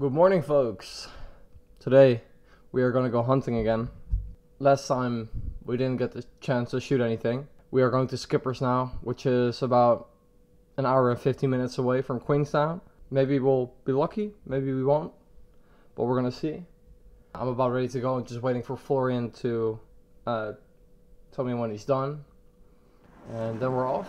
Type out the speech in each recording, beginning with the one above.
Good morning, folks. Today we are going to go hunting again. Last time we didn't get the chance to shoot anything. We are going to Skippers now, which is about an hour and 50 minutes away from Queenstown. Maybe we'll be lucky, maybe we won't, but we're going to see. I'm about ready to go. Just waiting for Florian to uh, tell me when he's done, and then we're off.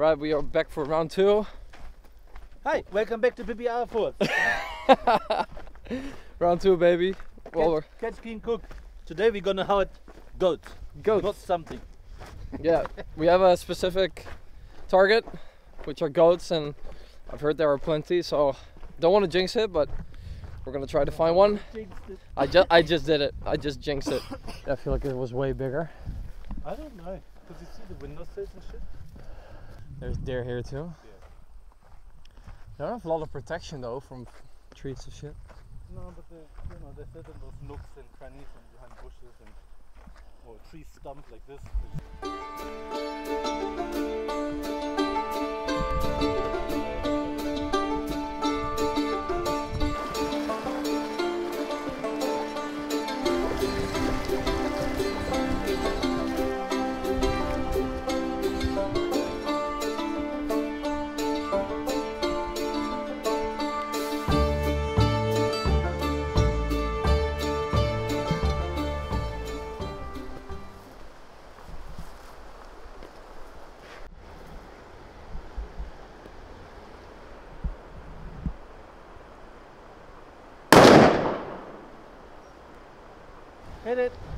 right, we are back for round two. Hi, welcome back to Pipiaafurz. round two, baby. Well, Catch, catch, clean, cook. Today we're gonna hunt goats. goats. Not something. yeah, we have a specific target, which are goats, and I've heard there are plenty. So don't want to jinx it, but we're gonna try to find one. I just I just did it. I just jinxed it. I feel like it was way bigger. I don't know. Because you see the window windowsills and shit. There's deer here too. They don't have a lot of protection though from trees and shit. No, but they, you know, they sit in those nooks and crannies and behind bushes and or tree stumps like this. Hit it.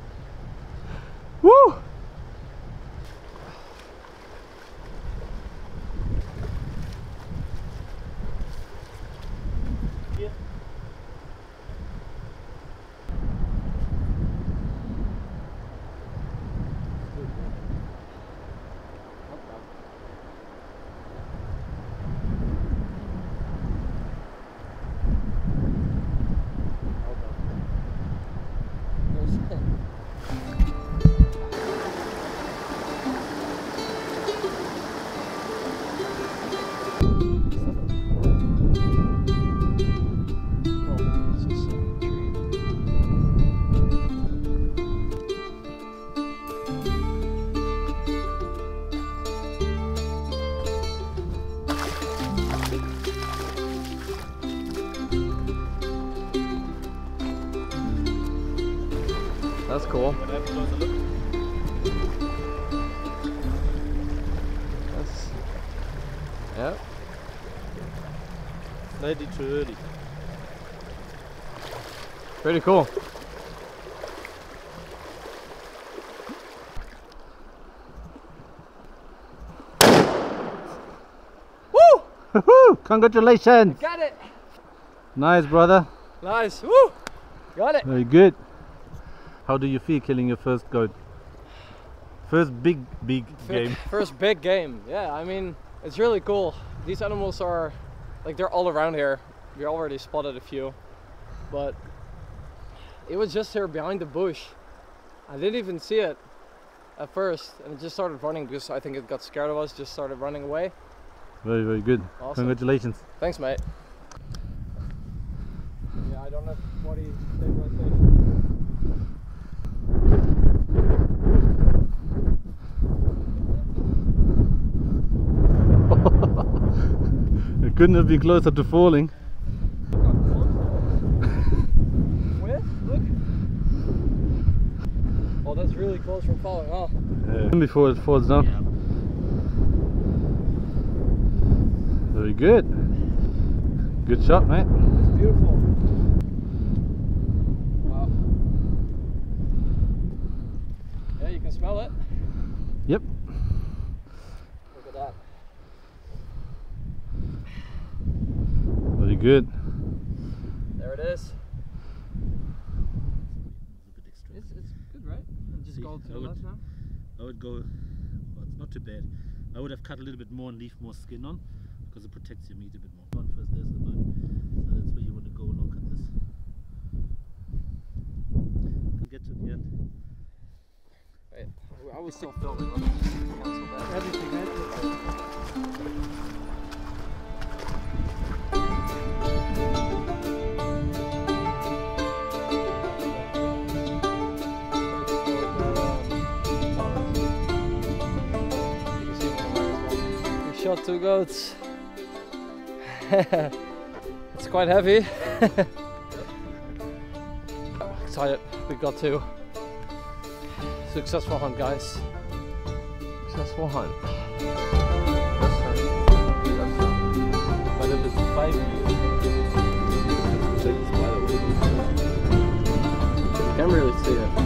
That's cool. But have a closer. That's yeah. Slightly too early. Pretty cool. Woohoo! Congratulations! Got it. Nice, brother. Nice. Woo! Got it. Very good. How do you feel killing your first goat? First big, big game. First big game. Yeah, I mean, it's really cool. These animals are like they're all around here. We already spotted a few, but it was just here behind the bush. I didn't even see it at first, and it just started running because I think it got scared of us. Just started running away. Very, very good. Awesome. Congratulations. Thanks, mate. Yeah, I don't have body stabilization. Couldn't have been closer to falling. Where? Look. Oh, that's really close from falling off. Yeah. Before it falls down. Very good. Good shot, mate. It's beautiful. Wow. Yeah, you can smell it. Yep. Look at that. Very good. There it is. It's, it's good, right? Just See, go to I the would- left now. I would go, well, it's not too bad. I would have cut a little bit more and leave more skin on because it protects your meat a bit more. On first, there's the bone. So that's where you want to go look at this. To get to the end. Wait, I was still filming. Two goats. it's quite heavy. Excited. We got two. Successful hunt, guys. Successful hunt. But if it's five years, way. Can't really see it.